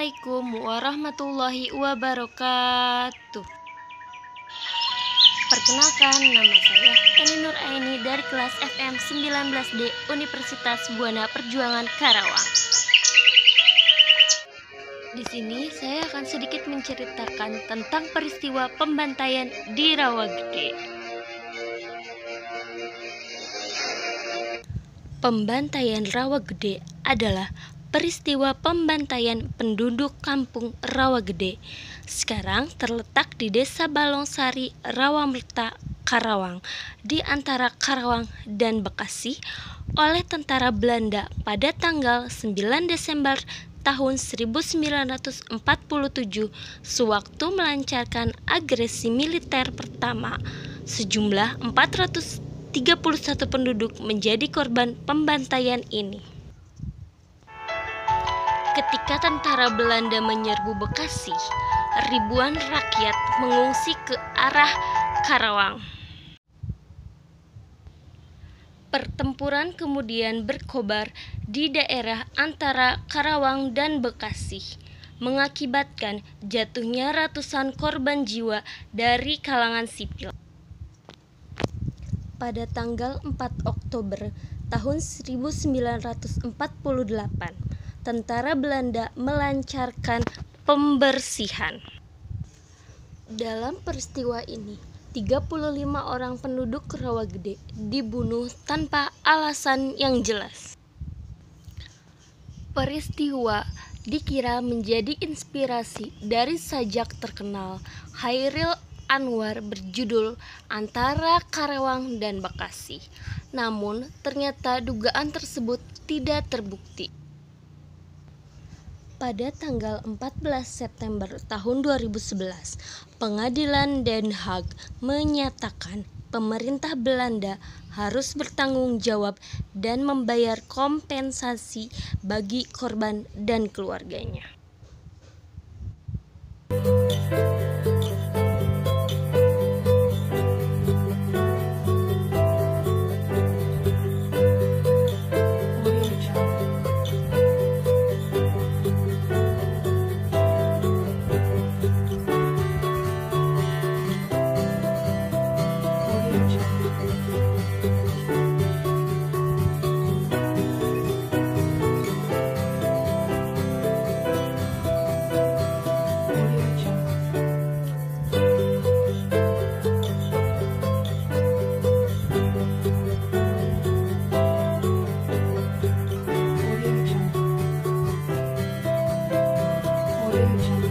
Assalamualaikum warahmatullahi wabarakatuh. Perkenalkan, nama saya Eni Nur Aini dari kelas FM 19D Universitas Buana Perjuangan Karawang. Di sini saya akan sedikit menceritakan tentang peristiwa pembantaian di Rawagede. Pembantaian Rawagede adalah peristiwa pembantaian penduduk kampung Rawagede. Sekarang terletak di Desa Balongsari, Rawamerta, Karawang, di antara Karawang dan Bekasi oleh tentara Belanda pada tanggal 9 Desember tahun 1947 sewaktu melancarkan agresi militer pertama. Sejumlah 431 penduduk menjadi korban pembantaian ini. Ketika tentara Belanda menyerbu Bekasi, ribuan rakyat mengungsi ke arah Karawang. Pertempuran kemudian berkobar di daerah antara Karawang dan Bekasi, mengakibatkan jatuhnya ratusan korban jiwa dari kalangan sipil. Pada tanggal 4 Oktober tahun 1948, tentara Belanda melancarkan pembersihan. Dalam peristiwa ini, 35 orang penduduk Rawagede dibunuh tanpa alasan yang jelas. Peristiwa dikira menjadi inspirasi dari sajak terkenal Hairil Anwar berjudul Antara Karawang dan Bekasi. Namun, ternyata dugaan tersebut tidak terbukti pada tanggal 14 September tahun 2011, Pengadilan Den Haag menyatakan pemerintah Belanda harus bertanggung jawab dan membayar kompensasi bagi korban dan keluarganya. 旅。